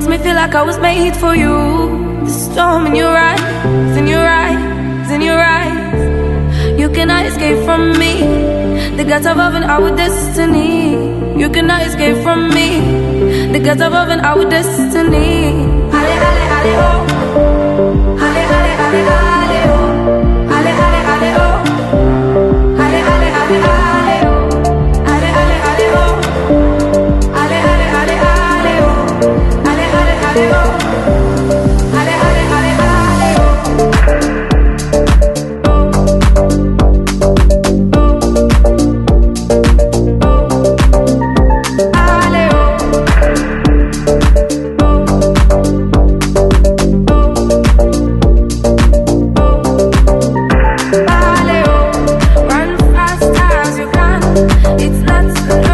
makes me feel like I was made for you. The storm in your eyes, in your eyes, in your eyes. You cannot escape from me. The gods of heaven, our destiny. You cannot escape from me. The gods of heaven, our destiny. Ale, ale, It's not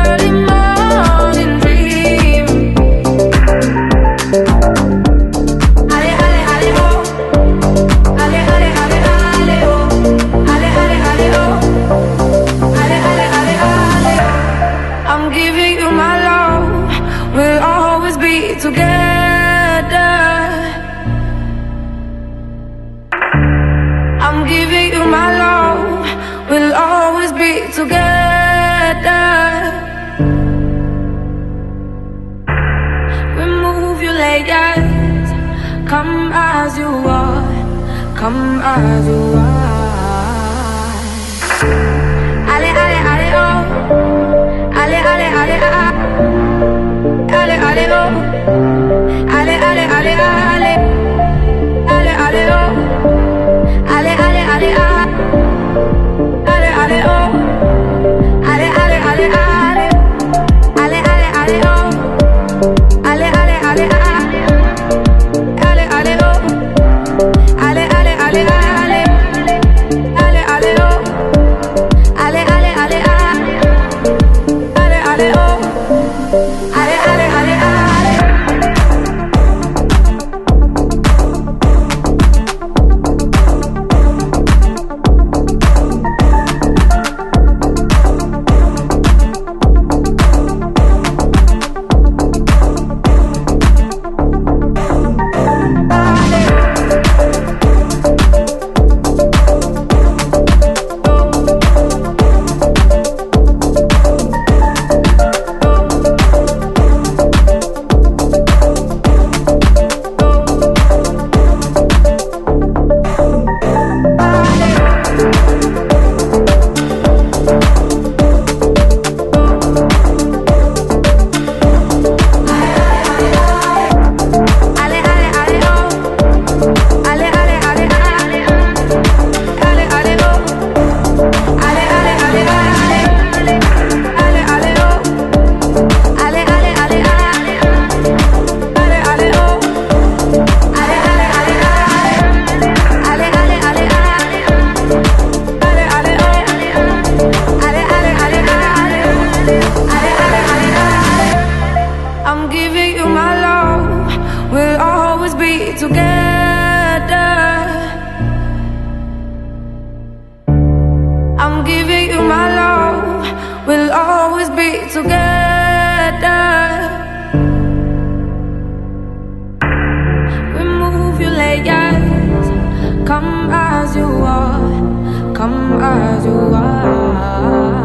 my love. We'll always be together. Remove your layers. Come as you are. Come as you are. I'm giving you my love. We'll always be together. I'm giving you my love. We'll always be together. Remove your layers. Come as you are. Come as you are.